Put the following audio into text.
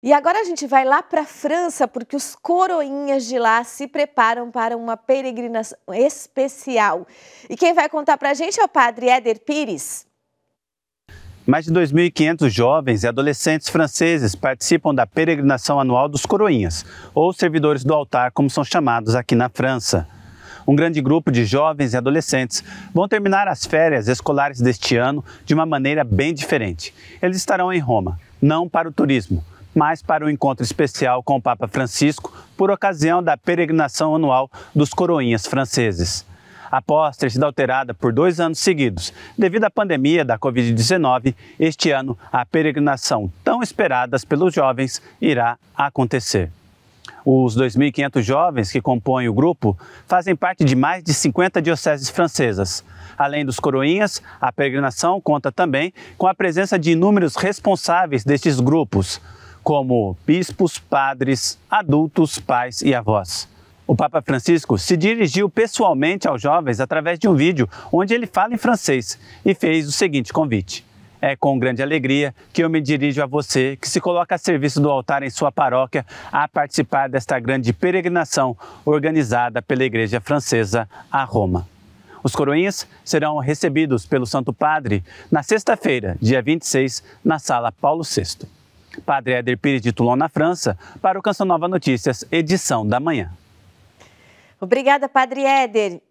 E agora a gente vai lá para a França, porque os coroinhas de lá se preparam para uma peregrinação especial. E quem vai contar para a gente é o padre Éder Pires. Mais de 2.500 jovens e adolescentes franceses participam da peregrinação anual dos coroinhas, ou servidores do altar, como são chamados aqui na França. Um grande grupo de jovens e adolescentes vão terminar as férias escolares deste ano de uma maneira bem diferente. Eles estarão em Roma, não para o turismo, mas para um encontro especial com o Papa Francisco por ocasião da peregrinação anual dos coroinhas franceses. Após ter sido alterada por dois anos seguidos, devido à pandemia da Covid-19, este ano a peregrinação tão esperada pelos jovens irá acontecer. Os 2.500 jovens que compõem o grupo fazem parte de mais de 50 dioceses francesas. Além dos coroinhas, a peregrinação conta também com a presença de inúmeros responsáveis destes grupos, como bispos, padres, adultos, pais e avós. O Papa Francisco se dirigiu pessoalmente aos jovens através de um vídeo onde ele fala em francês e fez o seguinte convite. É com grande alegria que eu me dirijo a você que se coloca a serviço do altar em sua paróquia a participar desta grande peregrinação organizada pela Igreja Francesa a Roma. Os coroinhas serão recebidos pelo Santo Padre na sexta-feira, dia 26, na Sala Paulo VI. Padre Éder Pires de Toulon, na França, para o Canção Nova Notícias, edição da manhã. Obrigada, Padre Éder.